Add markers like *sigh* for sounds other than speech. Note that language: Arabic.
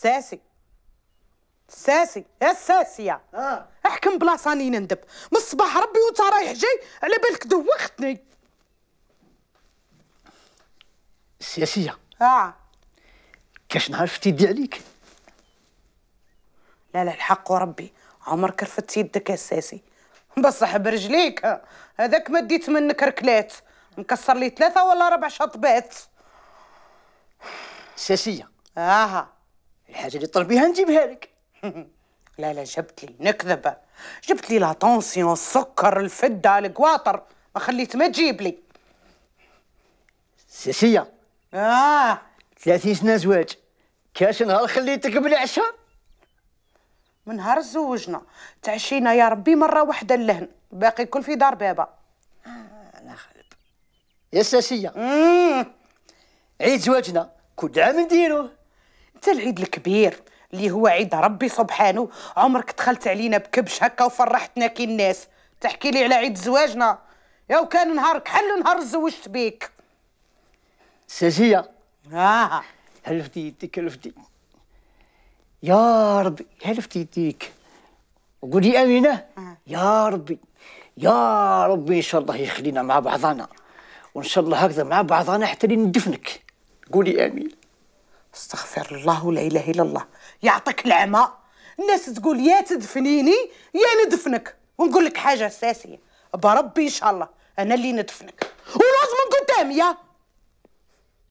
ساسي. ساسي. يا ساسية آه. احكم بلاصاني نندب. من الصباح ربي وانت رايح جاي على بالك دوختني. السياسيه آه. كاش نهار فتي يدي عليك؟ لا لا الحق وربي. عمرك رفدت يدك يا ساسي. بصح برجليك. هذاك ما ديت منك ركلات مكسر لي ثلاثة ولا ربع شطبات. السياسيه آها الحاجة اللي طلبيها نجيبها لك. *laughs* لا لا جبت لي نكذب جبت لي لا طونسيون السكر الفدة القواطر. ما خليت ما تجيب لي. السياسيه آه. 30 سنة زواج. كاش نهار خليتك بالعشاء؟ من نهار زوجنا. تعشينا يا ربي مرة واحدة اللهن باقي كل في دار بابا. أنا خالد. يا السياسيه مم. عيد زواجنا. كل عام نديروه. انت العيد الكبير اللي هو عيد ربي سبحانه عمرك دخلت علينا بكبش هكا وفرحتنا كي الناس. تحكي لي على عيد زواجنا؟ يا وكان نهارك حل نهار زوجت بيك. السياسيه آه. هلفتي يديك هلفتي. يا ربي هلفتي يديك. وقولي أمينة. يا ربي يا ربي إن شاء الله يخلينا مع بعضنا. وإن شاء الله هكذا مع بعضنا حتى لين ندفنك. قولي أمين. استغفر الله لا إله إلا الله. يعطيك العمى. الناس تقول يا تدفنيني يا ندفنك. ونقول لك حاجة أساسية. بربي إن شاء الله أنا اللي ندفنك. ولازم من قدام يا.